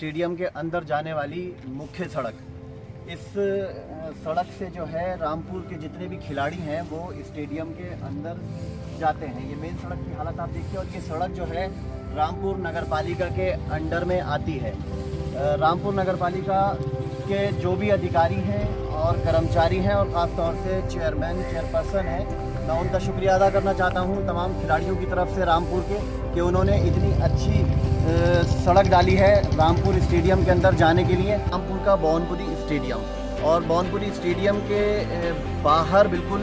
Stadium के अंदर जाने वाली मुख्य सड़क। इस सड़क से जो है रामपुर के जितने भी खिलाड़ी हैं, वो स्टेडियम के अंदर जाते हैं। ये मेन सड़क की हालत आप देखिए, और ये सड़क जो है रामपुर नगर पालिका के अंडर में आती है। रामपुर नगर पालिका के जो भी अधिकारी हैं और कर्मचारी हैं, और ख़ासतौर से चेयरमैन चेयरपर्सन हैं मैं उनका शुक्रिया अदा करना चाहता हूँ तमाम खिलाड़ियों की तरफ़ से रामपुर के, कि उन्होंने इतनी अच्छी सड़क डाली है रामपुर स्टेडियम के अंदर जाने के लिए। रामपुर का बौनपुरी स्टेडियम। और बौनपुरी स्टेडियम के बाहर बिल्कुल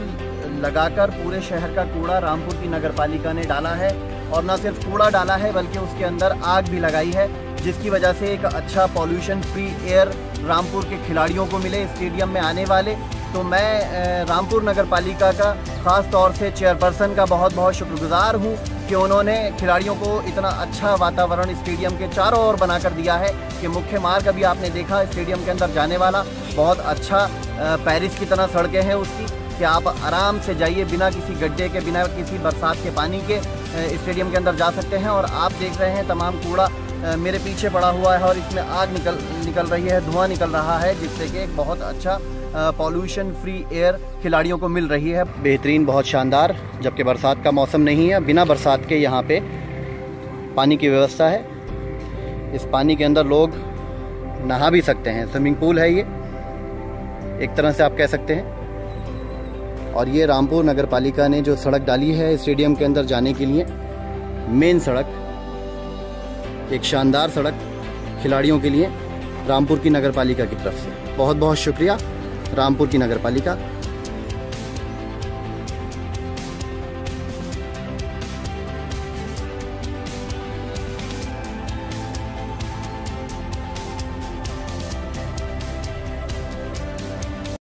लगाकर पूरे शहर का कूड़ा रामपुर की नगर पालिका ने डाला है। और न सिर्फ़ कूड़ा डाला है, बल्कि उसके अंदर आग भी लगाई है, जिसकी वजह से एक अच्छा पॉल्यूशन फ्री एयर रामपुर के खिलाड़ियों को मिले। स्टेडियम में आने वाले तो मैं रामपुर नगर पालिका का ख़ास तौर से चेयरपर्सन का बहुत बहुत शुक्रगुजार हूँ कि उन्होंने खिलाड़ियों को इतना अच्छा वातावरण स्टेडियम के चारों ओर बना कर दिया है कि मुख्य मार्ग अभी आपने देखा, स्टेडियम के अंदर जाने वाला बहुत अच्छा पेरिस की तरह सड़कें हैं उसकी कि आप आराम से जाइए बिना किसी गड्ढे के, बिना किसी बरसात के पानी के स्टेडियम के अंदर जा सकते हैं और आप देख रहे हैं तमाम कूड़ा मेरे पीछे पड़ा हुआ है और इसमें आग निकल निकल रही है, धुआँ निकल रहा है जिससे कि एक बहुत अच्छा पॉल्यूशन फ्री एयर खिलाड़ियों को मिल रही है। बेहतरीन, बहुत शानदार, जबकि बरसात का मौसम नहीं है। बिना बरसात के यहाँ पे पानी की व्यवस्था है। इस पानी के अंदर लोग नहा भी सकते हैं। स्विमिंग पूल है ये। एक तरह से आप कह सकते हैं। और ये रामपुर नगर पालिका ने जो सड़क डाली है स्टेडियम के अंदर जाने के लिए, मेन सड़क, एक शानदार सड़क खिलाड़ियों के लिए रामपुर की नगर पालिका की तरफ़ से। बहुत बहुत शुक्रिया। रामपुर की नगर पालिका